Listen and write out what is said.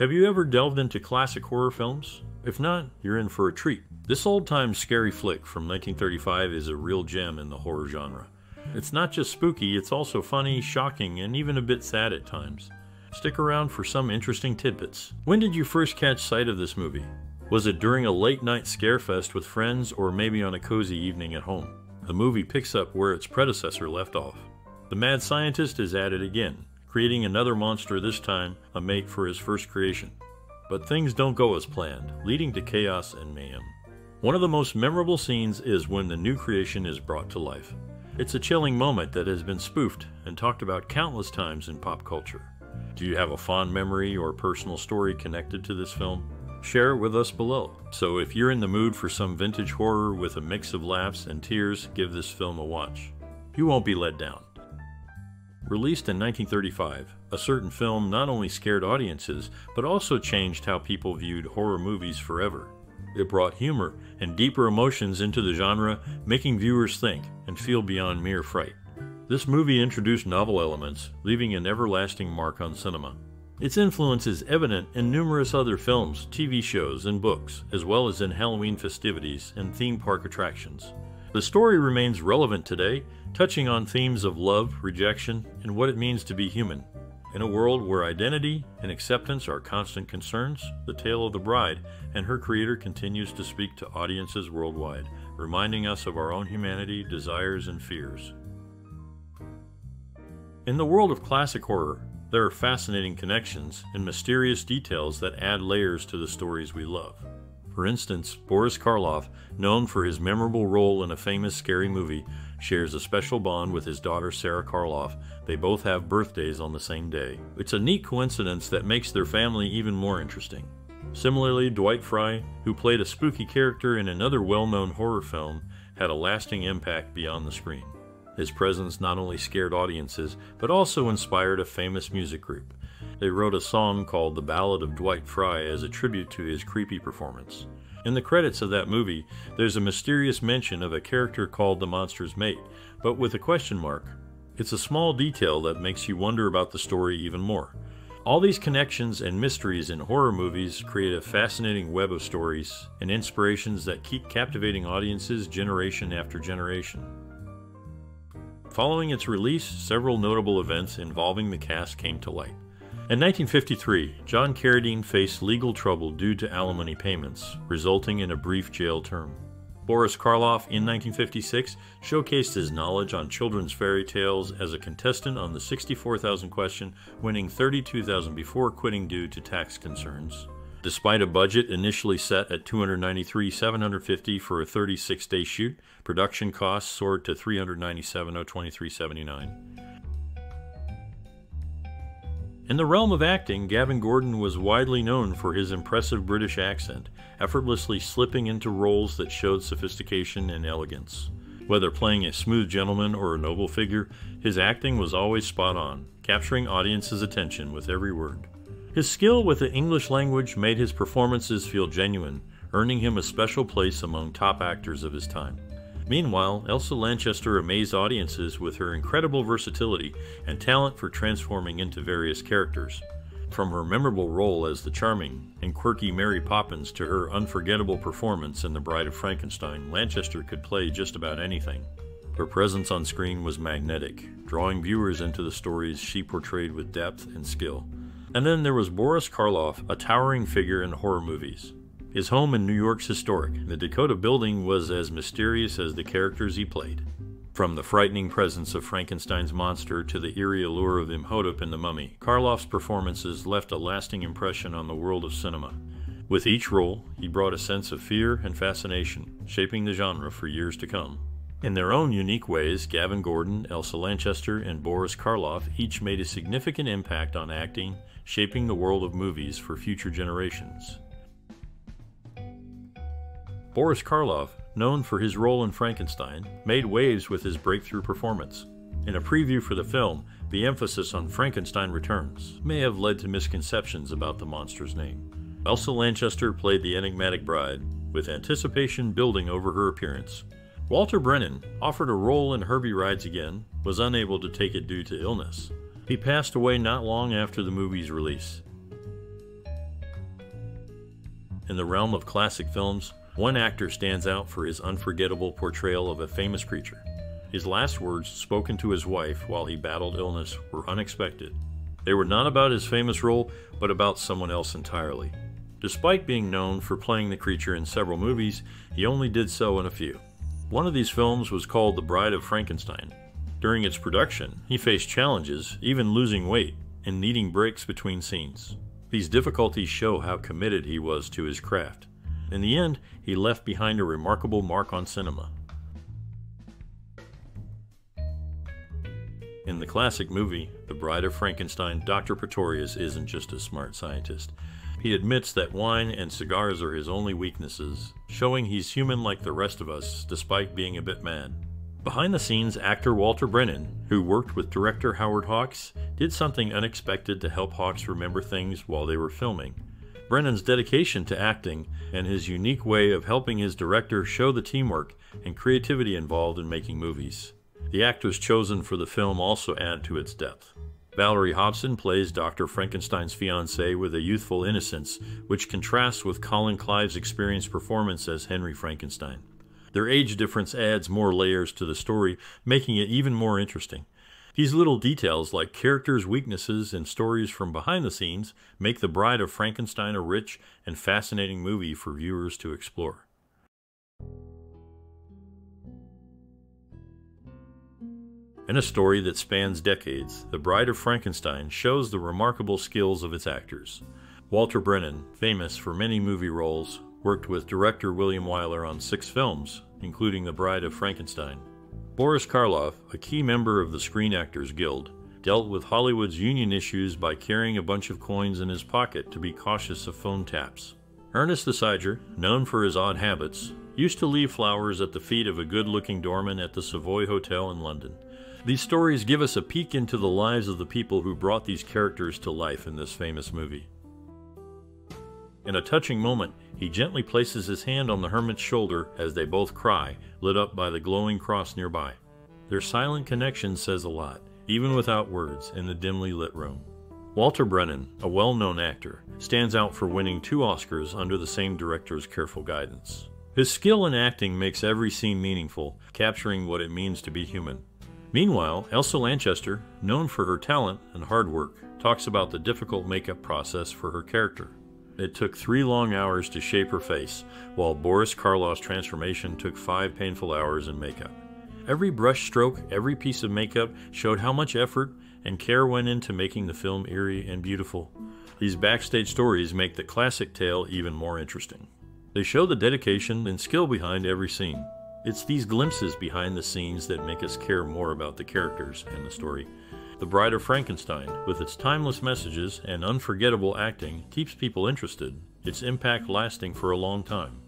Have you ever delved into classic horror films? If not, you're in for a treat. This old time scary flick from 1935 is a real gem in the horror genre. It's not just spooky, it's also funny, shocking, and even a bit sad at times. Stick around for some interesting tidbits. When did you first catch sight of this movie? Was it during a late night scarefest with friends or maybe on a cozy evening at home? The movie picks up where its predecessor left off. The mad scientist is at it again, creating another monster, this time a mate for his first creation. But things don't go as planned, leading to chaos and mayhem. One of the most memorable scenes is when the new creation is brought to life. It's a chilling moment that has been spoofed and talked about countless times in pop culture. Do you have a fond memory or personal story connected to this film? Share it with us below. So if you're in the mood for some vintage horror with a mix of laughs and tears, give this film a watch. You won't be let down. Released in 1935, a certain film not only scared audiences, but also changed how people viewed horror movies forever. It brought humor and deeper emotions into the genre, making viewers think and feel beyond mere fright. This movie introduced novel elements, leaving an everlasting mark on cinema. Its influence is evident in numerous other films, TV shows, and books, as well as in Halloween festivities and theme park attractions. The story remains relevant today, touching on themes of love, rejection, and what it means to be human. In a world where identity and acceptance are constant concerns, The Tale of the Bride and her creator continues to speak to audiences worldwide, reminding us of our own humanity, desires, and fears. In the world of classic horror, there are fascinating connections and mysterious details that add layers to the stories we love. For instance, Boris Karloff, known for his memorable role in a famous scary movie, shares a special bond with his daughter Sarah Karloff. They both have birthdays on the same day. It's a neat coincidence that makes their family even more interesting. Similarly, Dwight Frye, who played a spooky character in another well known horror film, had a lasting impact beyond the screen. His presence not only scared audiences, but also inspired a famous music group. They wrote a song called The Ballad of Dwight Frye as a tribute to his creepy performance. In the credits of that movie, there's a mysterious mention of a character called the monster's mate, but with a question mark. It's a small detail that makes you wonder about the story even more. All these connections and mysteries in horror movies create a fascinating web of stories and inspirations that keep captivating audiences generation after generation. Following its release, several notable events involving the cast came to light. In 1953, John Carradine faced legal trouble due to alimony payments, resulting in a brief jail term. Boris Karloff in 1956 showcased his knowledge on children's fairy tales as a contestant on the 64,000 question, winning 32,000 before quitting due to tax concerns. Despite a budget initially set at 293,750 for a 36-day shoot, production costs soared to 397,023.79. In the realm of acting, Gavin Gordon was widely known for his impressive British accent, effortlessly slipping into roles that showed sophistication and elegance. Whether playing a smooth gentleman or a noble figure, his acting was always spot on, capturing audiences' attention with every word. His skill with the English language made his performances feel genuine, earning him a special place among top actors of his time. Meanwhile, Elsa Lanchester amazed audiences with her incredible versatility and talent for transforming into various characters. From her memorable role as the charming and quirky Mary Poppins to her unforgettable performance in The Bride of Frankenstein, Lanchester could play just about anything. Her presence on screen was magnetic, drawing viewers into the stories she portrayed with depth and skill. And then there was Boris Karloff, a towering figure in horror movies. His home in New York's historic, the Dakota building was as mysterious as the characters he played. From the frightening presence of Frankenstein's monster to the eerie allure of Imhotep in The Mummy, Karloff's performances left a lasting impression on the world of cinema. With each role, he brought a sense of fear and fascination, shaping the genre for years to come. In their own unique ways, Gavin Gordon, Elsa Lanchester, and Boris Karloff each made a significant impact on acting, shaping the world of movies for future generations. Boris Karloff, known for his role in Frankenstein, made waves with his breakthrough performance. In a preview for the film, the emphasis on Frankenstein returns may have led to misconceptions about the monster's name. Elsa Lanchester played the enigmatic bride, with anticipation building over her appearance. Walter Brennan, offered a role in Herbie Rides Again, was unable to take it due to illness. He passed away not long after the movie's release. In the realm of classic films, one actor stands out for his unforgettable portrayal of a famous creature. His last words, spoken to his wife while he battled illness, were unexpected. They were not about his famous role, but about someone else entirely. Despite being known for playing the creature in several movies, he only did so in a few. One of these films was called The Bride of Frankenstein. During its production, he faced challenges, even losing weight, and needing breaks between scenes. These difficulties show how committed he was to his craft. In the end, he left behind a remarkable mark on cinema. In the classic movie, The Bride of Frankenstein, Dr. Pretorius isn't just a smart scientist. He admits that wine and cigars are his only weaknesses, showing he's human like the rest of us, despite being a bit mad. Behind the scenes, actor Walter Brennan, who worked with director Howard Hawks, did something unexpected to help Hawks remember things while they were filming. Brennan's dedication to acting and his unique way of helping his director show the teamwork and creativity involved in making movies. The actors chosen for the film also add to its depth. Valerie Hobson plays Dr. Frankenstein's fiancée with a youthful innocence, which contrasts with Colin Clive's experienced performance as Henry Frankenstein. Their age difference adds more layers to the story, making it even more interesting. These little details, like characters' weaknesses and stories from behind the scenes, make The Bride of Frankenstein a rich and fascinating movie for viewers to explore. In a story that spans decades, The Bride of Frankenstein shows the remarkable skills of its actors. Walter Brennan, famous for many movie roles, worked with director William Wyler on six films, including The Bride of Frankenstein. Boris Karloff, a key member of the Screen Actors Guild, dealt with Hollywood's union issues by carrying a bunch of coins in his pocket to be cautious of phone taps. Ernest Thesiger, known for his odd habits, used to leave flowers at the feet of a good looking doorman at the Savoy Hotel in London. These stories give us a peek into the lives of the people who brought these characters to life in this famous movie. In a touching moment, he gently places his hand on the hermit's shoulder as they both cry, lit up by the glowing cross nearby. Their silent connection says a lot, even without words, in the dimly lit room. Walter Brennan, a well known actor, stands out for winning two Oscars under the same director's careful guidance. His skill in acting makes every scene meaningful, capturing what it means to be human. Meanwhile, Elsa Lanchester, known for her talent and hard work, talks about the difficult makeup process for her character. It took three long hours to shape her face, while Boris Karloff's transformation took five painful hours in makeup. Every brush stroke, every piece of makeup showed how much effort and care went into making the film eerie and beautiful. These backstage stories make the classic tale even more interesting. They show the dedication and skill behind every scene. It's these glimpses behind the scenes that make us care more about the characters and the story. The Bride of Frankenstein, with its timeless messages and unforgettable acting, keeps people interested, its impact lasting for a long time.